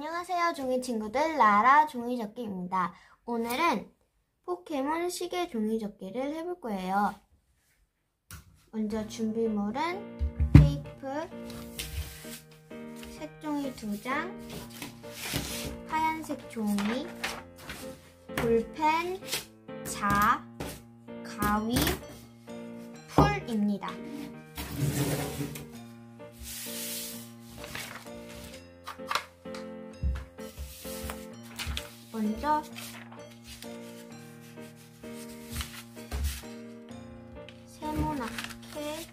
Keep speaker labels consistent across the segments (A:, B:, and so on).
A: 안녕하세요 종이 친구들 라라 종이접기입니다. 오늘은 포켓몬 시계 종이접기를 해볼 거예요. 먼저 준비물은 테이프, 색종이 2장, 하얀색 종이, 볼펜, 자, 가위, 풀입니다. 세모나게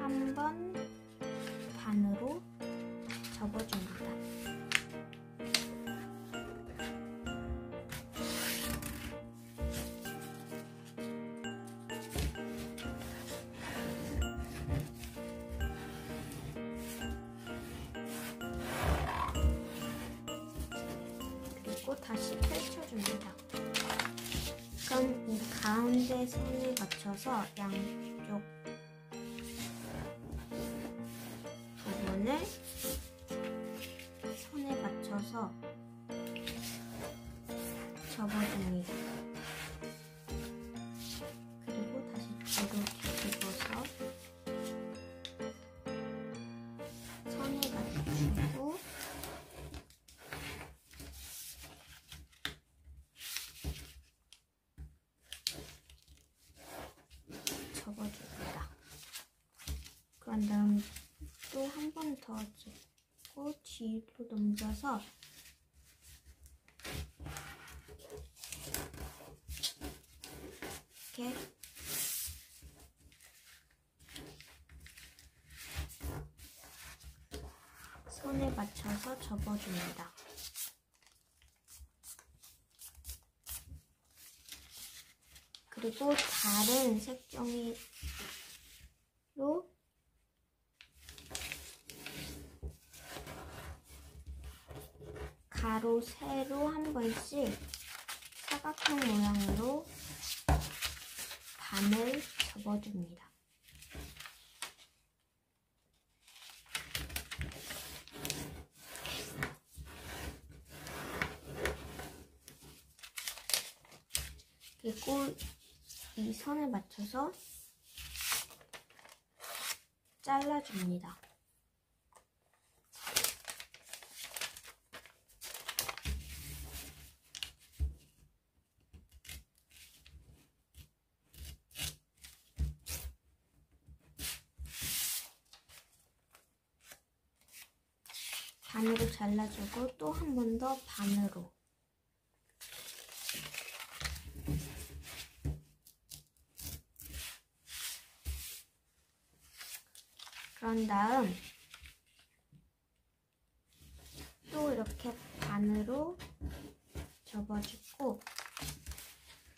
A: 한번 그리고 다시 펼쳐줍니다. 그럼 이 가운데 선에 맞춰서 양쪽 뒤로 넘겨서 이렇게 손에 맞춰서 접어줍니다. 그리고 다른 색종이로 가로, 세로 한 번씩 사각형 모양으로 반을 접어줍니다. 그리고 이 선에 맞춰서 잘라줍니다. 반으로 잘라주고 또 한 번 더 반으로. 그런 다음 또 이렇게 반으로 접어주고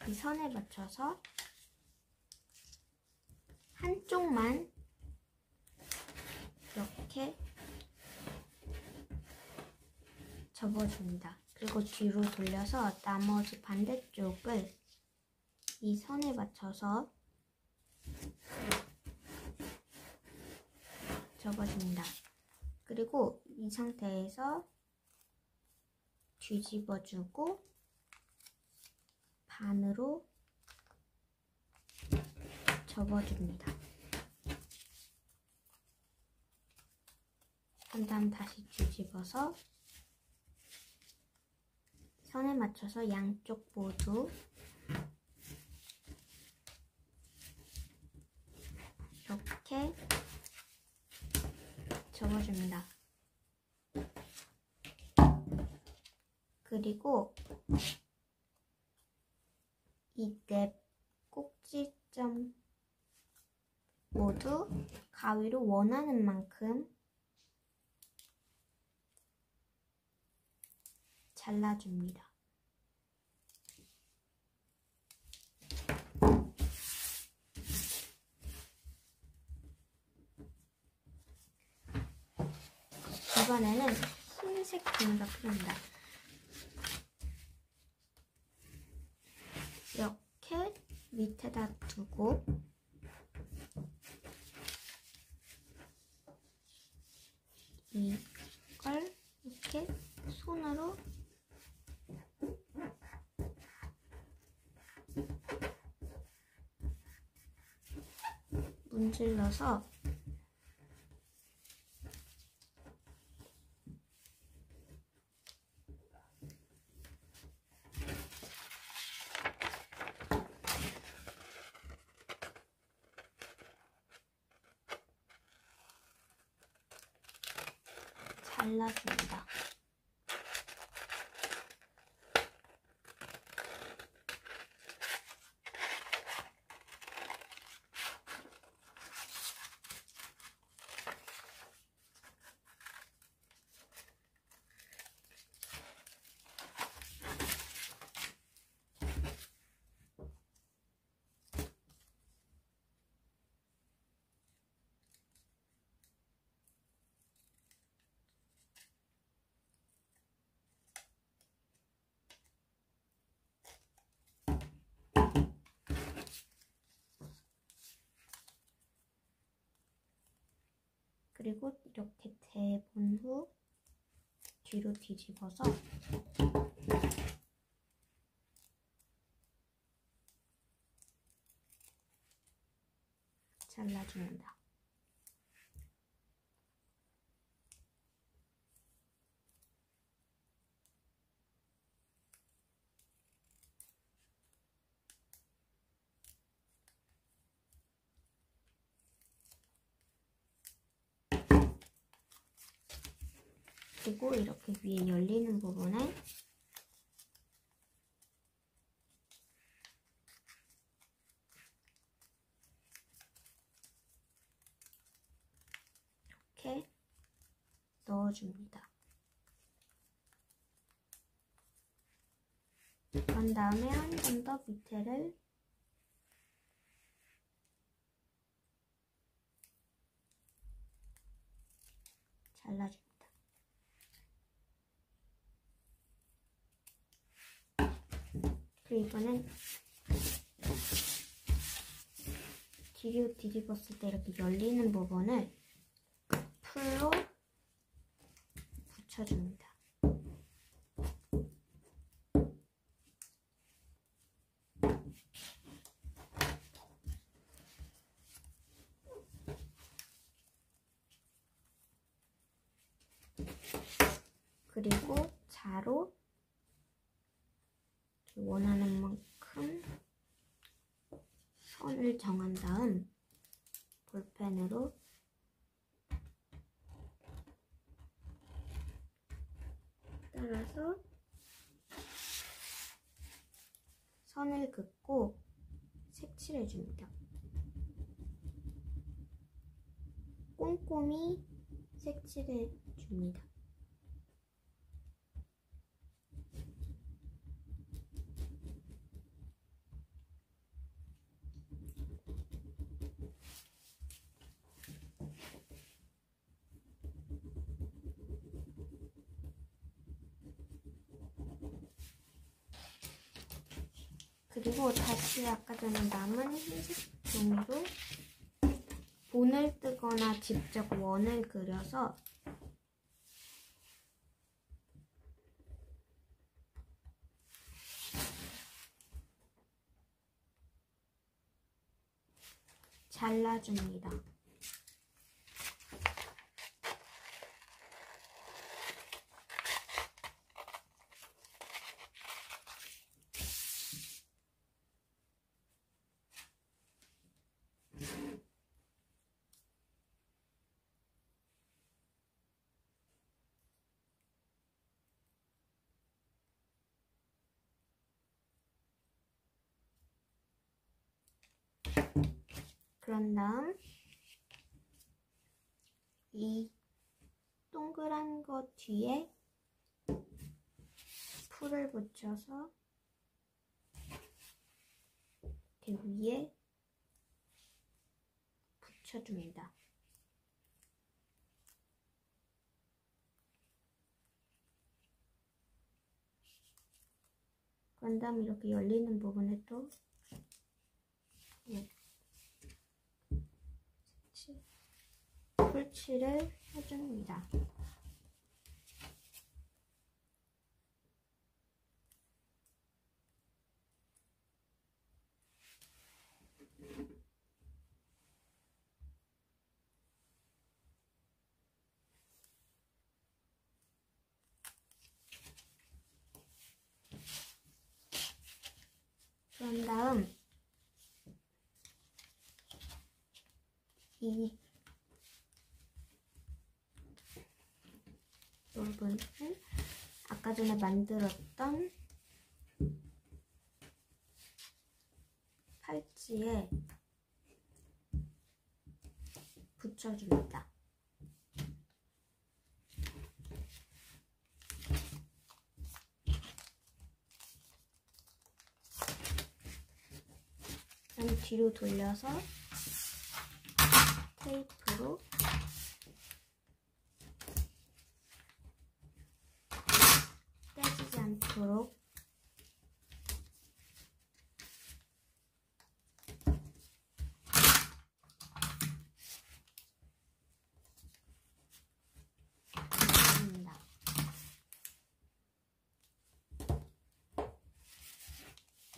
A: 이 선에 맞춰서 한쪽만 이렇게 접어줍니다. 그리고 뒤로 돌려서 나머지 반대쪽을 이 선에 맞춰서 접어줍니다. 그리고 이 상태에서 뒤집어주고 반으로 접어줍니다. 한 다음 다시 뒤집어서 선에 맞춰서 양쪽 모두 이렇게 접어줍니다. 그리고 이네 꼭지점 모두 가위로 원하는 만큼 잘라줍니다. 이번에는 흰색 종이가 필요합니다. 이렇게 밑에다 두고 이걸 문질러서 잘라줍니다. 그리고 이렇게 대본 후 뒤로 뒤집어서 잘라줍니다. 그리고 이렇게 위에 열리는 부분에 이렇게 넣어줍니다. 그런 다음에 한 번 더 밑에를 잘라줍니다. 그리고 이번엔 뒤로 뒤집었을 때 이렇게 열리는 부분을 풀로 붙여줍니다. 그리고 자로 원하는 만큼 선을 정한 다음 볼펜으로 따라서 선을 긋고 색칠해 줍니다. 꼼꼼히 색칠해 줍니다. 그리고 다시 아까 전에 남은 흰색 종이로 본을 뜨거나 직접 원을 그려서 잘라줍니다. 그런 다음 이 동그란 것 뒤에 풀을 붙여서 이렇게 위에 붙여줍니다. 그런 다음 이렇게 열리는 부분에 또 예. 풀칠을 해줍니다. 그런 다음 이 부분을 아까 전에 만들었던 팔찌에 붙여줍니다. 뒤로 돌려서 테이프로 떼지지 않도록.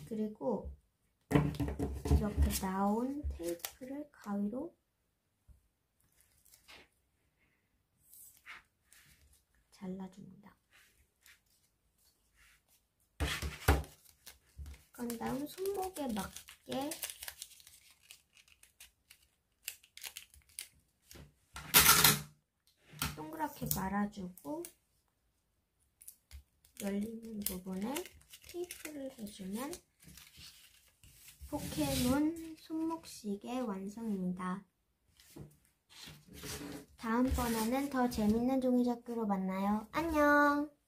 A: 그리고 이렇게 나온 테이프를 가위로 잘라줍니다. 그런 다음 손목에 맞게 동그랗게 말아주고 열리는 부분에 테이프를 해주면 포켓몬 손목시계 완성입니다. 다음번에는 더 재밌는 종이접기로 만나요. 안녕!